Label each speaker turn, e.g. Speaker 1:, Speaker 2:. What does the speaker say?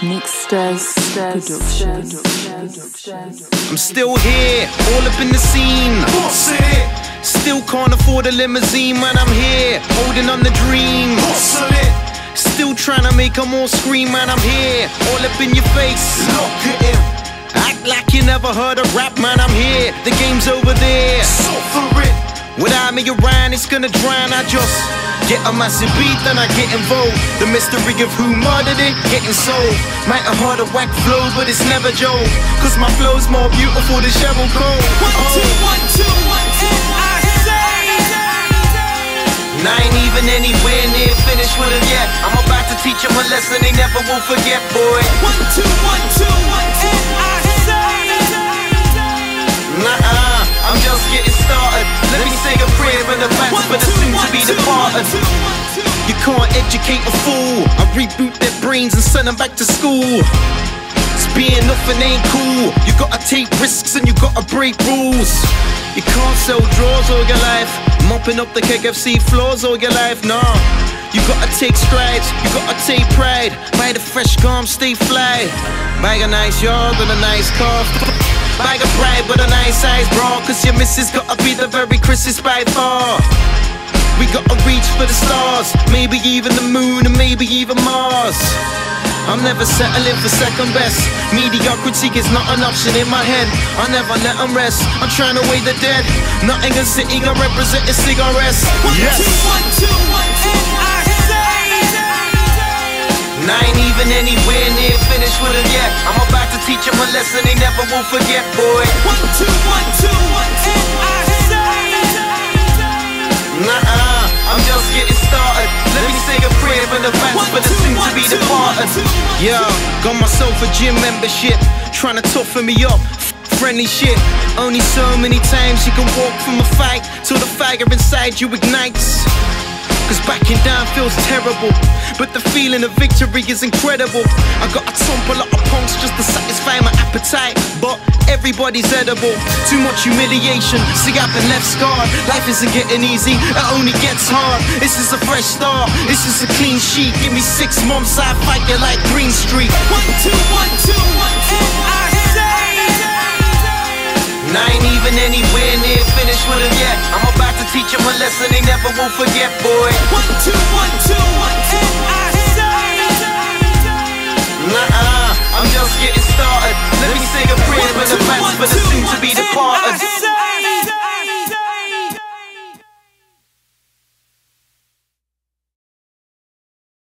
Speaker 1: Mixsters Productions.
Speaker 2: I'm still here, all up in the scene. Still can't afford a limousine, man. I'm here, holding on the dream. Still trying to make make 'em all scream, man. I'm here, all up in your face.
Speaker 3: look at him,
Speaker 2: Act like you never heard of rap, man. I'm here, the game's over there.
Speaker 3: Suffer it,
Speaker 2: Without me around, it's gonna drown. I just get a massive beat, then I get involved. The mystery of who murdered it, getting sold. Might have heard a whack flow, but it's never Joe. Cause my flow's more beautiful than Cheryl Cole. Oh.
Speaker 4: one, two, one, two, I say.
Speaker 2: And I ain't even anywhere near finished with it yet. I'm about to teach them a lesson they never will forget, boy.
Speaker 4: One, two, one, two, one, two, I
Speaker 2: You can't educate a fool. I reboot their brains and send them back to school. It's being nothing ain't cool. You gotta take risks and you gotta break rules. You can't sell drawers all your life, mopping up the KFC floors all your life. Nah, you gotta take strides, you gotta take pride. Buy the fresh garm, stay fly. Buy a nice yard and a nice car. Buy a pride with a nice size bra, cause your missus gotta be the very Christmas by far. We gotta reach for the stars, maybe even the moon and maybe even Mars. I'm never settling for second best. Mediocrity is not an option in my head. I never let them rest. I'm trying to weigh the dead. Nottingham City, I represent the cigarettes. Yes.
Speaker 4: One, two, one, two, I say.
Speaker 2: And I ain't even anywhere near finished with it yet. I'm about to teach them a lesson they never will forget, boy.
Speaker 4: One, two, one, two, one,
Speaker 2: departed. Yeah, got myself a gym membership, trying to toughen me up. Friendly shit. Only so many times you can walk from a fight till the fire inside you ignites. Cause backing down feels terrible, but the feeling of victory is incredible. I gotta thump a lot of punks just to satisfy my appetite, but everybody's edible. Too much humiliation, see I've been left scarred. Life isn't getting easy, it only gets hard. This is a fresh start, this is a clean sheet. Give me six months, I fight you like Green Street.
Speaker 4: One, two, one, two, one, two, I.
Speaker 2: And I ain't even anywhere near finished with it yet. I'm about to teach them a lesson they never will forget, boy.
Speaker 4: One, two, one, two,